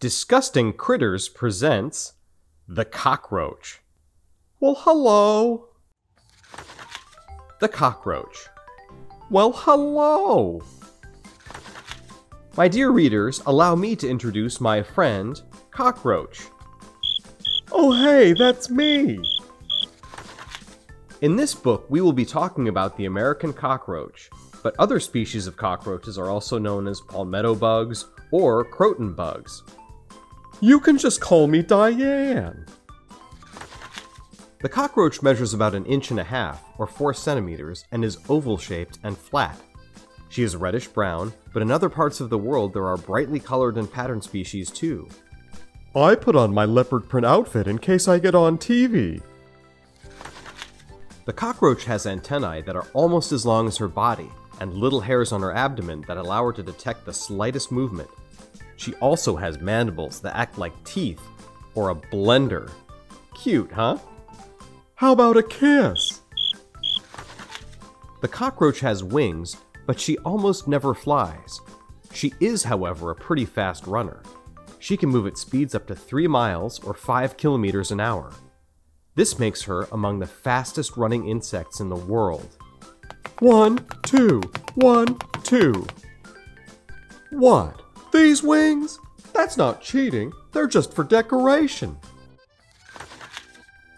Disgusting Critters presents The Cockroach. Well, hello. The Cockroach. Well, hello. My dear readers, allow me to introduce my friend, Cockroach. Oh, hey, that's me. In this book, we will be talking about the American cockroach, but other species of cockroaches are also known as palmetto bugs or croton bugs. You can just call me Diane. The cockroach measures about an inch and a half, or 4 centimeters, and is oval shaped and flat. She is reddish brown, but in other parts of the world there are brightly colored and patterned species too. I put on my leopard print outfit in case I get on TV. The cockroach has antennae that are almost as long as her body, and little hairs on her abdomen that allow her to detect the slightest movement. She also has mandibles that act like teeth, or a blender. Cute, huh? How about a kiss? The cockroach has wings, but she almost never flies. She is, however, a pretty fast runner. She can move at speeds up to 3 miles or 5 kilometers an hour. This makes her among the fastest running insects in the world. One, two, one, two. What? These wings? That's not cheating. They're just for decoration.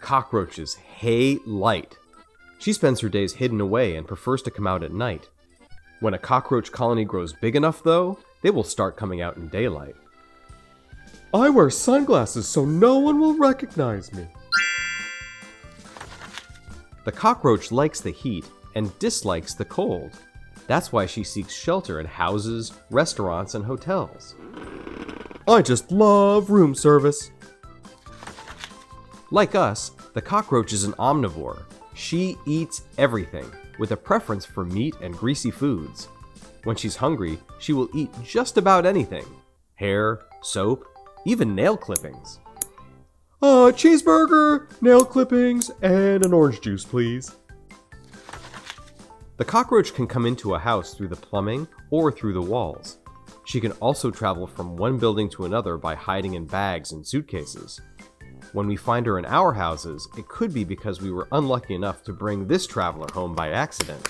Cockroaches hate light. She spends her days hidden away and prefers to come out at night. When a cockroach colony grows big enough, though, they will start coming out in daylight. I wear sunglasses so no one will recognize me. The cockroach likes the heat and dislikes the cold. That's why she seeks shelter in houses, restaurants, and hotels. I just love room service. Like us, the cockroach is an omnivore. She eats everything, with a preference for meat and greasy foods. When she's hungry, she will eat just about anything hair, soap, even nail clippings. Uh, cheeseburger, nail clippings, and an orange juice, please. The cockroach can come into a house through the plumbing or through the walls. She can also travel from one building to another by hiding in bags and suitcases. When we find her in our houses, it could be because we were unlucky enough to bring this traveler home by accident.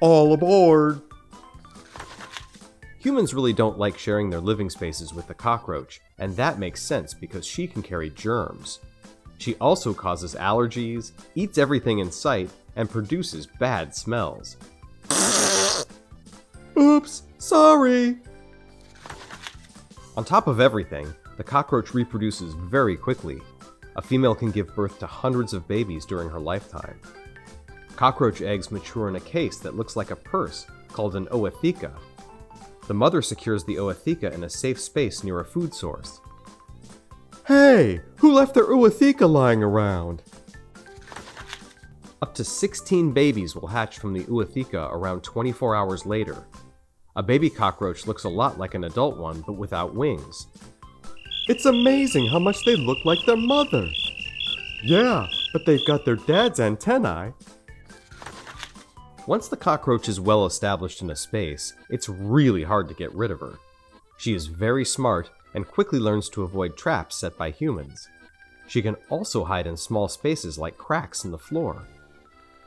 All aboard. Humans really don't like sharing their living spaces with the cockroach, and that makes sense because she can carry germs. She also causes allergies, eats everything in sight, and produces bad smells. Oops, sorry. On top of everything, the cockroach reproduces very quickly. A female can give birth to hundreds of babies during her lifetime. Cockroach eggs mature in a case that looks like a purse called an ootheca. The mother secures the ootheca in a safe space near a food source. Hey, who left their ootheca lying around? Up to 16 babies will hatch from the ootheca around 24 hours later. A baby cockroach looks a lot like an adult one, but without wings. It's amazing how much they look like their mother. Yeah, but they've got their dad's antennae. Once the cockroach is well established in a space, it's really hard to get rid of her. She is very smart and quickly learns to avoid traps set by humans. She can also hide in small spaces like cracks in the floor.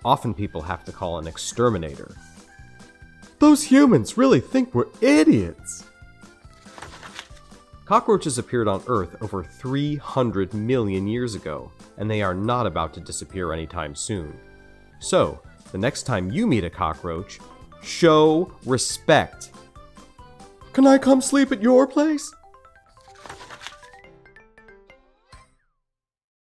Often people have to call an exterminator. Those humans really think we're idiots. Cockroaches appeared on Earth over 300 million years ago, and they are not about to disappear anytime soon. So, the next time you meet a cockroach, show respect. Can I come sleep at your place?